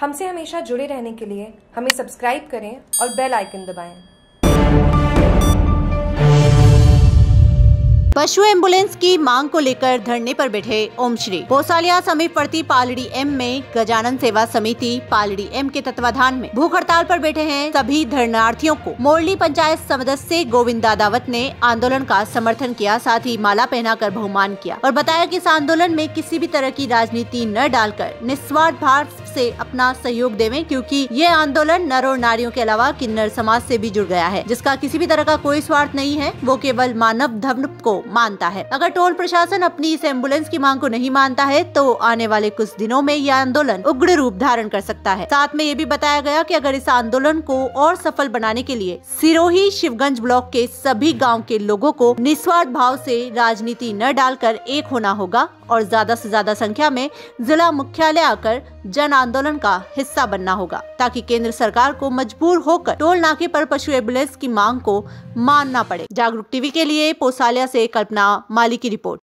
हमसे हमेशा जुड़े रहने के लिए हमें सब्सक्राइब करें और बेल आइकन दबाएँ। पशु एंबुलेंस की मांग को लेकर धरने पर बैठे ओम श्री पोसालिया समीपवर्ती पालड़ी एम में गजानन सेवा समिति पालड़ी एम के तत्वाधान में भूख हड़ताल पर बैठे हैं सभी धरनार्थियों को मोरली पंचायत सदस्य गोविंद दादावत ने आंदोलन का समर्थन किया, साथ ही माला पहनाकर बहुमान किया और बताया कि इस आंदोलन में किसी भी तरह की राजनीति न डालकर निस्वार्थ भाव से अपना सहयोग देवे, क्योंकि ये आंदोलन नर और नारियों के अलावा किन्नर समाज से भी जुड़ गया है, जिसका किसी भी तरह का कोई स्वार्थ नहीं है, वो केवल मानव धर्म को मानता है। अगर टोल प्रशासन अपनी इस एंबुलेंस की मांग को नहीं मानता है तो आने वाले कुछ दिनों में यह आंदोलन उग्र रूप धारण कर सकता है। साथ में ये भी बताया गया कि अगर इस आंदोलन को और सफल बनाने के लिए सिरोही शिवगंज ब्लॉक के सभी गाँव के लोगों को निस्वार्थ भाव से राजनीति न डालकर एक होना होगा, और ज़्यादा से ज़्यादा संख्या में जिला मुख्यालय आकर जन आंदोलन का हिस्सा बनना होगा, ताकि केंद्र सरकार को मजबूर होकर टोल नाके पर पशु एंबुलेंस की मांग को मानना पड़े। जागरूक टीवी के लिए पोसालिया से कल्पना माली की रिपोर्ट।